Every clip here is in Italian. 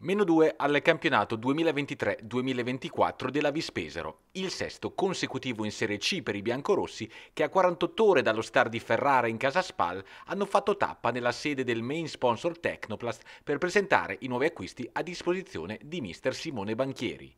Meno 2 al campionato 2023-2024 della Vispesero, il sesto consecutivo in Serie C per i biancorossi che a 48 ore dallo star di Ferrara in casa Spal hanno fatto tappa nella sede del main sponsor Technoplast per presentare i nuovi acquisti a disposizione di mister Simone Banchieri.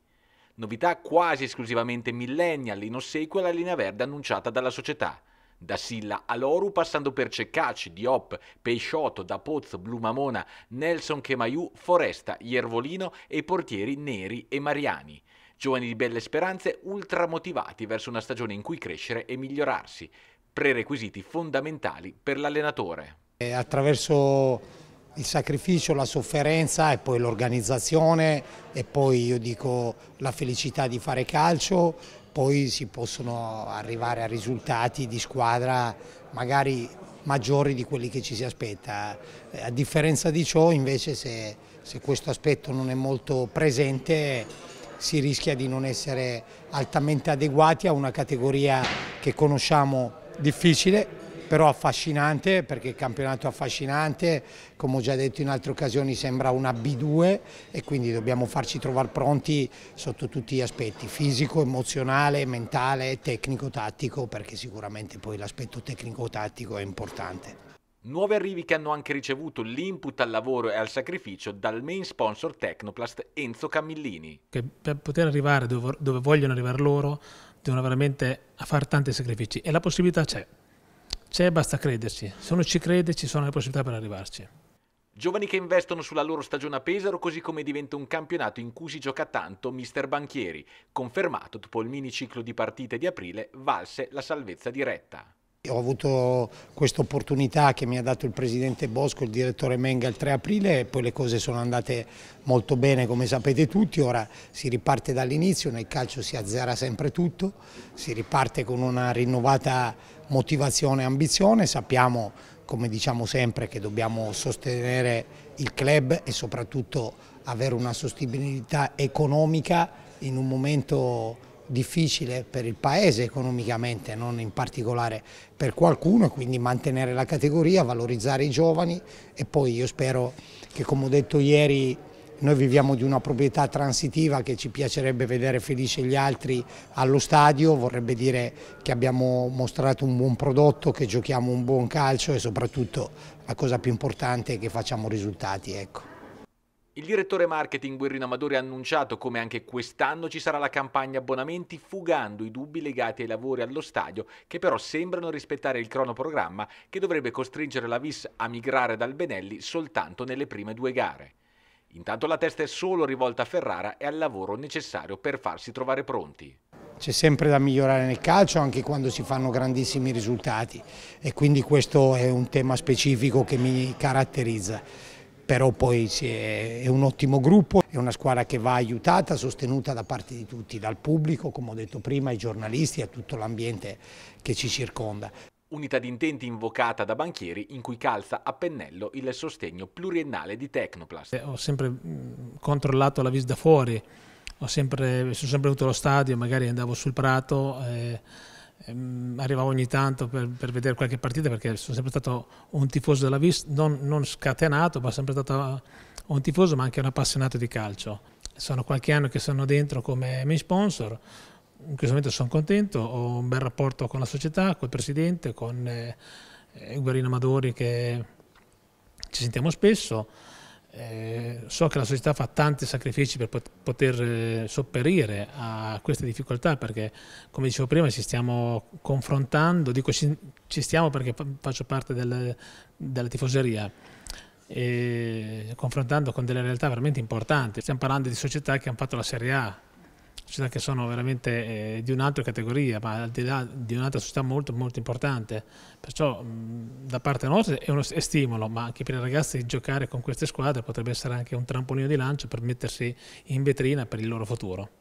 Novità quasi esclusivamente millennial in ossequio alla linea verde annunciata dalla società – da Silla a Loru passando per Ceccacci, Diop, Peixoto, Da Pozzo, Blumamona, Nelson Chemaiù, Foresta, Iervolino e portieri Neri e Mariani. Giovani di belle speranze ultramotivati verso una stagione in cui crescere e migliorarsi. Prerequisiti fondamentali per l'allenatore. Attraverso il sacrificio, la sofferenza e poi l'organizzazione e poi io dico la felicità di fare calcio, poi si possono arrivare a risultati di squadra magari maggiori di quelli che ci si aspetta. Eh, a differenza di ciò invece se, se questo aspetto non è molto presente si rischia di non essere altamente adeguati a una categoria che conosciamo difficile però affascinante perché il campionato è affascinante, come ho già detto in altre occasioni sembra una B2 e quindi dobbiamo farci trovare pronti sotto tutti gli aspetti, fisico, emozionale, mentale, tecnico, tattico, perché sicuramente poi l'aspetto tecnico-tattico è importante. Nuovi arrivi che hanno anche ricevuto l'input al lavoro e al sacrificio dal main sponsor Tecnoplast Enzo Camillini. Che per poter arrivare dove, dove vogliono arrivare loro devono veramente fare tanti sacrifici e la possibilità c'è. C'è, basta crederci. Se uno ci crede ci sono le possibilità per arrivarci. Giovani che investono sulla loro stagione a Pesaro, così come diventa un campionato in cui si gioca tanto Mister Banchieri, confermato dopo il mini ciclo di partite di aprile, valse la salvezza diretta. Ho avuto questa opportunità che mi ha dato il presidente Bosco, il direttore Menga il 3 aprile e poi le cose sono andate molto bene come sapete tutti, ora si riparte dall'inizio, nel calcio si azzera sempre tutto, si riparte con una rinnovata motivazione e ambizione, sappiamo come diciamo sempre che dobbiamo sostenere il club e soprattutto avere una sostenibilità economica in un momento difficile per il paese economicamente, non in particolare per qualcuno, quindi mantenere la categoria, valorizzare i giovani e poi io spero che come ho detto ieri noi viviamo di una proprietà transitiva che ci piacerebbe vedere felici gli altri allo stadio, vorrebbe dire che abbiamo mostrato un buon prodotto, che giochiamo un buon calcio e soprattutto la cosa più importante è che facciamo risultati. Ecco. Il direttore marketing Guerrino Amadori ha annunciato come anche quest'anno ci sarà la campagna abbonamenti fugando i dubbi legati ai lavori allo stadio che però sembrano rispettare il cronoprogramma che dovrebbe costringere la Vis a migrare dal Benelli soltanto nelle prime due gare. Intanto la testa è solo rivolta a Ferrara e al lavoro necessario per farsi trovare pronti. C'è sempre da migliorare nel calcio anche quando si fanno grandissimi risultati e quindi questo è un tema specifico che mi caratterizza. Però poi è un ottimo gruppo, è una squadra che va aiutata, sostenuta da parte di tutti, dal pubblico, come ho detto prima, ai giornalisti e a tutto l'ambiente che ci circonda unità di intenti invocata da banchieri in cui calza a pennello il sostegno pluriennale di Tecnoplast. Eh, ho sempre controllato la vis da fuori, ho sempre, sono sempre venuto allo stadio, magari andavo sul prato, eh, arrivavo ogni tanto per, per, vedere qualche partita perché sono sempre stato un tifoso della vis, non, non scatenato, ma sempre stato un tifoso ma anche un appassionato di calcio. Sono qualche anno che sono dentro come main sponsor, in questo momento sono contento, ho un bel rapporto con la società, col presidente, con eh, Guerrino Amadori che ci sentiamo spesso. Eh, so che la società fa tanti sacrifici per poter eh, sopperire a queste difficoltà perché come dicevo prima ci stiamo confrontando, dico ci, ci stiamo perché faccio parte del, della tifoseria, e confrontando con delle realtà veramente importanti. Stiamo parlando di società che hanno fatto la Serie A, società che sono veramente eh, di un'altra categoria, ma al di là di un'altra società molto, molto importante. Perciò mh, da parte nostra è uno è stimolo, ma anche per i ragazzi giocare con queste squadre potrebbe essere anche un trampolino di lancio per mettersi in vetrina per il loro futuro.